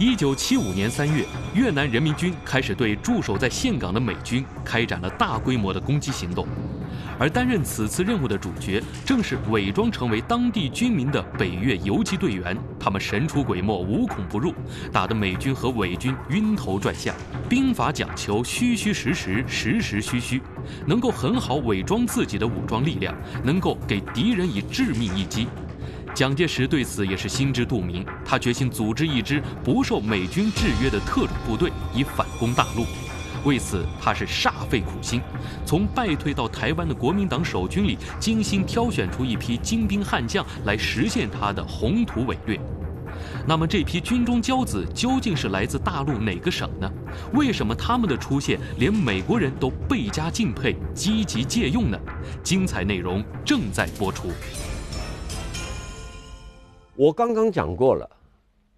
一九七五年三月，越南人民军开始对驻守在岘港的美军开展了大规模的攻击行动。而担任此次任务的主角，正是伪装成为当地军民的北越游击队员。他们神出鬼没，无孔不入，打得美军和伪军晕头转向。兵法讲求虚虚实实，实实虚虚，能够很好伪装自己的武装力量，能够给敌人以致命一击。蒋介石对此也是心知肚明，他决心组织一支不受美军制约的特种部队，以反攻大陆。为此，他是煞费苦心，从败退到台湾的国民党守军里精心挑选出一批精兵悍将来实现他的宏图伟略。那么，这批军中骄子究竟是来自大陆哪个省呢？为什么他们的出现连美国人都倍加敬佩、积极借用呢？精彩内容正在播出。我刚刚讲过了，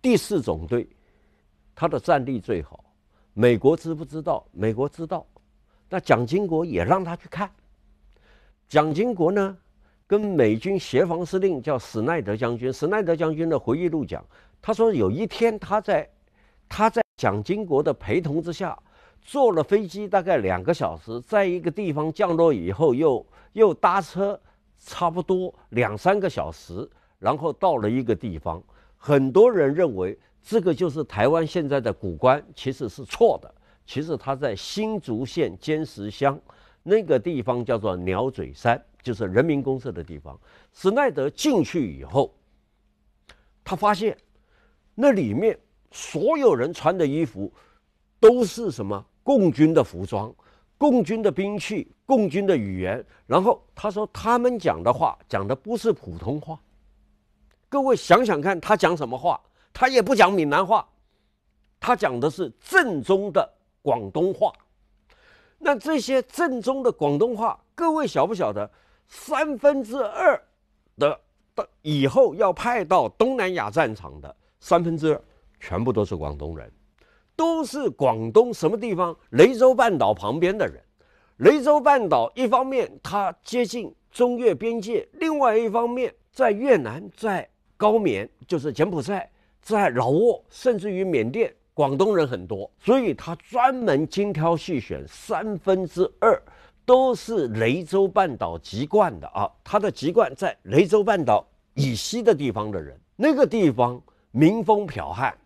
第四总队，他的战力最好。美国知不知道？美国知道，那蒋经国也让他去看。蒋经国呢，跟美军协防司令叫史奈德将军，史奈德将军的回忆录讲，他说有一天他在他在蒋经国的陪同之下，坐了飞机大概两个小时，在一个地方降落以后，又又搭车差不多两三个小时，然后到了一个地方，很多人认为。这个就是台湾现在的古关，其实是错的。其实他在新竹县尖石乡那个地方叫做鸟嘴山，就是人民公社的地方。史奈德进去以后，他发现那里面所有人穿的衣服都是什么共军的服装、共军的兵器、共军的语言。然后他说他们讲的话讲的不是普通话。各位想想看，他讲什么话？他也不讲闽南话，他讲的是正宗的广东话。那这些正宗的广东话，各位晓不晓得？三分之二的的以后要派到东南亚战场的三分之二，全部都是广东人，都是广东什么地方？雷州半岛旁边的人。雷州半岛一方面它接近中越边界，另外一方面在越南，在高棉就是柬埔寨。在老挝，甚至于缅甸，广东人很多，所以他专门精挑细选，三分之二都是雷州半岛籍贯的啊。他的籍贯在雷州半岛以西的地方的人，那个地方民风剽悍，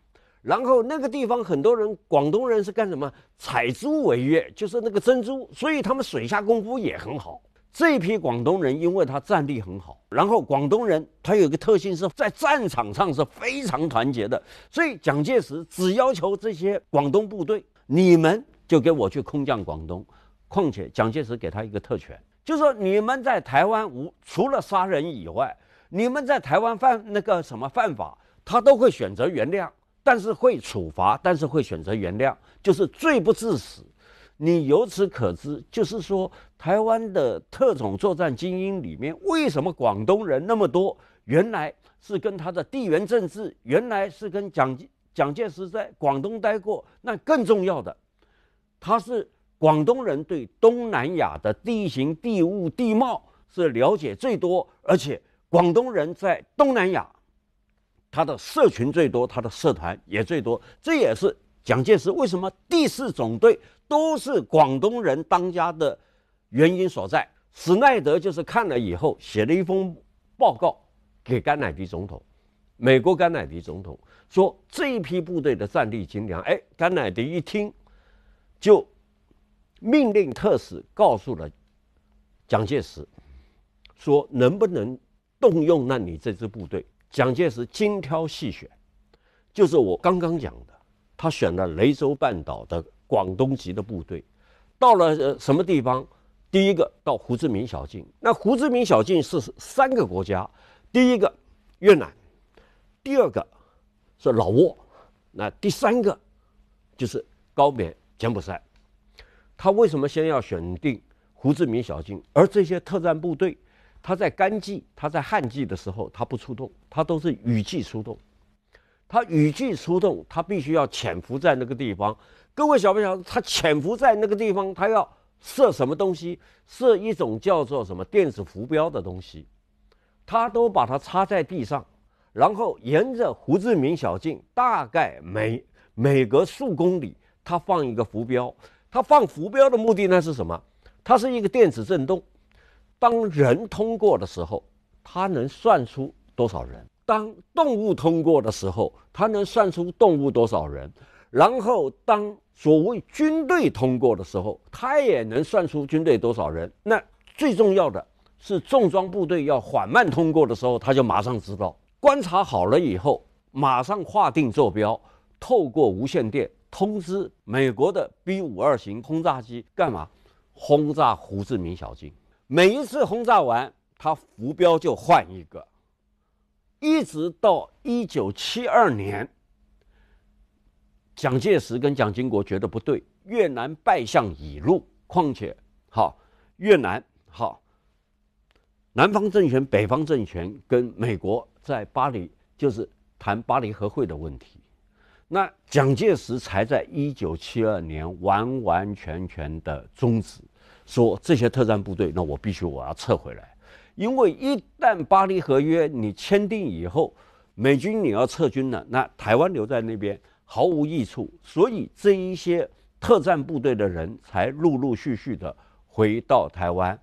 然后那个地方很多人，广东人是干什么？采珠为业，就是那个珍珠，所以他们水下功夫也很好。这批广东人，因为他战力很好，然后广东人他有个特性是在战场上是非常团结的，所以蒋介石只要求这些广东部队，你们就给我去空降广东。况且蒋介石给他一个特权，就是说你们在台湾无除了杀人以外，你们在台湾犯那个什么犯法，他都会选择原谅，但是会处罚，但是会选择原谅，就是罪不至死。你由此可知，就是说，台湾的特种作战精英里面，为什么广东人那么多？原来是跟他的地缘政治，原来是跟蒋蒋介石在广东待过。那更重要的，他是广东人对东南亚的地形、地物、地貌是了解最多，而且广东人在东南亚，他的社群最多，他的社团也最多。这也是蒋介石为什么第四总队。都是广东人当家的原因所在。史奈德就是看了以后写了一封报告给甘乃迪总统，美国甘乃迪总统说这一批部队的战力精良。哎，甘乃迪一听就命令特使告诉了蒋介石，说能不能动用那你这支部队？蒋介石精挑细选，就是我刚刚讲的，他选了雷州半岛的。广东籍的部队到了呃什么地方？第一个到胡志明小径，那胡志明小径是三个国家，第一个越南，第二个是老挝，那第三个就是高棉柬埔寨。他为什么先要选定胡志明小径？而这些特战部队，他在干季、他在旱季的时候，他不出动，他都是雨季出动。他语句出动，他必须要潜伏在那个地方。各位晓不晓得，他潜伏在那个地方，他要设什么东西？设一种叫做什么电子浮标的东西，他都把它插在地上，然后沿着胡志明小径，大概每每隔数公里，他放一个浮标。他放浮标的目的呢是什么？它是一个电子振动，当人通过的时候，它能算出多少人；当动物通过的时候，它能算出动物多少人。然后当所谓军队通过的时候，它也能算出军队多少人。那最重要的是重装部队要缓慢通过的时候，它就马上知道。观察好了以后，马上划定坐标，透过无线电。通知美国的 B 五二型轰炸机干嘛？轰炸胡志明小径。每一次轰炸完，它浮标就换一个，一直到一九七二年，蒋介石跟蒋经国觉得不对，越南败相已露。况且，好，越南好，南方政权、北方政权跟美国在巴黎就是谈巴黎和会的问题。那蒋介石才在一九七二年完完全全的终止，说这些特战部队，那我必须我要撤回来，因为一旦巴黎合约你签订以后，美军你要撤军了，那台湾留在那边毫无益处，所以这一些特战部队的人才陆陆续续的回到台湾。